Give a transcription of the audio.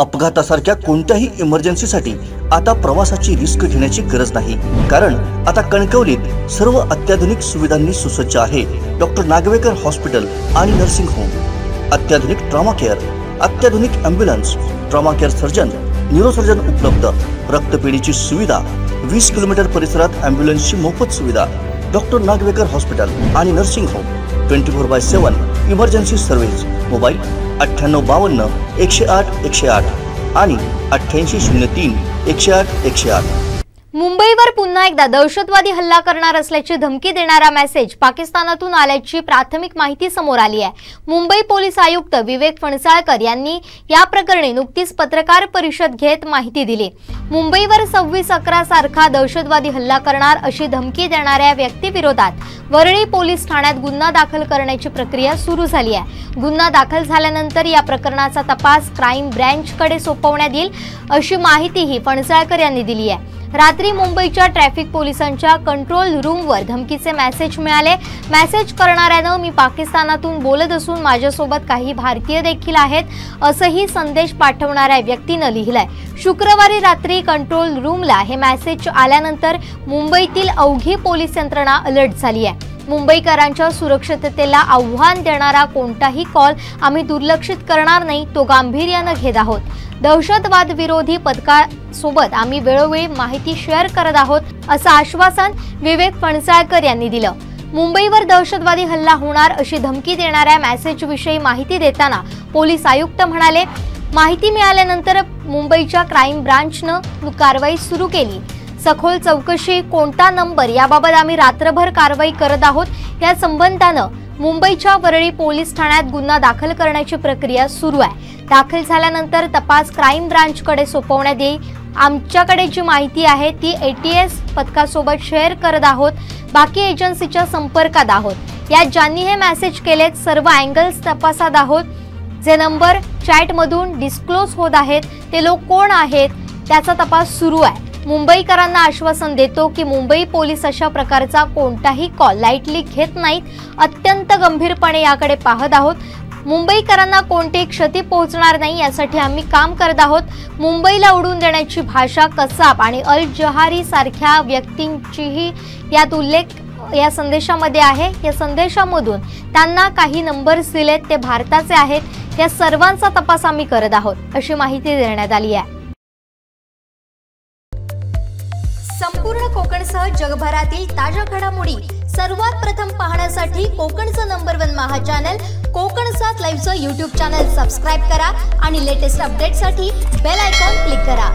अपघातासारख्या कोणत्याही इमर्जन्सीसाठी आता प्रवासाची रिस्क घेण्याची गरज नाही. कारण आता कणकवलीत सर्व अत्याधुनिक सुविधांनी सुसज्ज आहे डॉक्टर नागवेकर हॉस्पिटल आणि नर्सिंग होम अत्याधुनिक ट्रॉमा केअर अत्याधुनिक ambulance trauma care surgeon neurosurgeon उपलब्ध. रक्तपेढीची सुविधा वीस किलोमीटर परिसरात अँब्युलन्सची मोफत सुविधा. डॉक्टर नागवेकर हॉस्पिटल आणि nursing home twenty four by seven emergency service mobile अठ्ठ्याण्णव बावन्न एकशे आठ एकशे आठ आणि अठ्ठ्याऐंशी शून्य तीन एकशे आठ एकशे आठ. मुंबईवर पुन्हा एकदा दहशतवादी हल्ला करणार असल्याची धमकी देणारा मेसेज पाकिस्तानातून आल्याची प्राथमिक माहिती समोर आली आहे. मुंबई पोलीस आयुक्त विवेक फणसाळकर यांनी या प्रकरणी नुकतीच पत्रकार परिषद घेत माहिती दिली. मुंबईवर सव्वीस अकरा सारखा दहशतवादी हल्ला करणार अशी धमकी देणाऱ्या व्यक्तीविरोधात वरळी पोलीस ठाण्यात गुन्हा दाखल करण्याची प्रक्रिया सुरू झाली आहे. गुन्हा दाखल झाल्यानंतर या प्रकरणाचा तपास क्राईम ब्रँचकडे सोपवण्यात येईल अशी माहितीही फणसाळकर यांनी दिली आहे. रात्री रात्री मुंबईच्या ट्रॅफिक पोलिसांच्या कंट्रोल रूमवर धमकीचे मेसेज मिळाले. मेसेज करणाऱ्यानं मी पाकिस्तानातून बोलत असून माझ्यासोबत काही भारतीय देखील आहेत असंही संदेश पाठवणाऱ्या व्यक्तीनं लिहिलंय. शुक्रवारी रात्री कंट्रोल रूमला हे मेसेज आल्यानंतर मुंबईतील अवघी पोलीस यंत्रणा अलर्ट झाली आहे. मुंबईकरांच्या सुरक्षिततेला आव्हान देणारा कोणताही कॉल आम्ही दुर्लक्षित करणार नाही तो गांभीर्यानं घेत आहोत. दहशतवाद विरोधी पथकासोबत आम्ही वेळोवेळी माहिती शेअर करत आहोत असं आश्वासन विवेक फणसाळकर यांनी दिलं. मुंबईवर दहशतवादी हल्ला होणार अशी धमकी देणाऱ्या मेसेजविषयी माहिती देताना पोलीस आयुक्त म्हणाले माहिती मिळाल्यानंतर मुंबईच्या क्राईम ब्रांचनं कारवाई सुरू केली. सखोल चौकशी कोणता नंबर याबाबत आम्ही रात्रभर कारवाई करत आहोत. या संबंधानं मुंबईच्या वरळी पोलीस ठाण्यात गुन्हा दाखल करण्याची प्रक्रिया सुरू आहे. दाखल झाल्यानंतर तपास क्राईम ब्रांचकडे सोपवण्यात येईल. आमच्याकडे जी माहिती आहे ती ए टी एस पथकासोबत शेअर करत आहोत. बाकी एजन्सीच्या संपर्कात आहोत. यात ज्यांनी हे मेसेज केलेत सर्व अँगल्स तपासात आहोत. जे नंबर चॅटमधून डिस्क्लोज होत आहेत ते लोक कोण आहेत त्याचा तपास सुरू आहे. मुंबईकरांना आश्वासन देतो की मुंबई पोलीस अशा प्रकारचा कोणताही कॉल लाईटली घेत नाहीत. अत्यंत गंभीरपणे याकडे पाहत आहोत. मुंबईकरांना कोणती क्षती पोहोचणार नाही यासाठी आम्ही काम करत आहोत. मुंबईला उडून देण्याची भाषा कसाब आणि अल जहारी सारख्या व्यक्तींचीही यात उल्लेख या संदेशामध्ये आहे. या संदेशामधून त्यांना काही नंबर्स दिलेत ते भारताचे आहेत. या सर्वांचा तपास आम्ही करत आहोत. अशी माहिती देण्यात आली आहे. संपूर्ण कोकणसह जगभरातील ताज्या घडामोडी सर्वात प्रथम पाहण्यासाठी कोकणचं नंबर वन महा चॅनल कोकण सात लाईव्हचं युट्यूब चॅनल सबस्क्राईब करा आणि लेटेस्ट अपडेटसाठी बेल आयकॉन क्लिक करा.